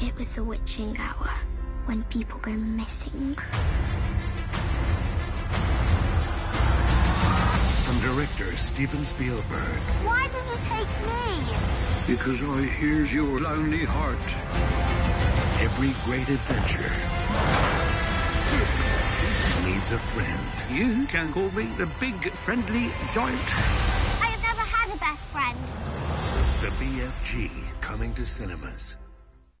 It was the witching hour when people go missing. From director Steven Spielberg. Why did you take me? Because I hear your lonely heart. Every great adventure needs a friend. You can call me the big friendly giant. I have never had a best friend. The BFG coming to cinemas.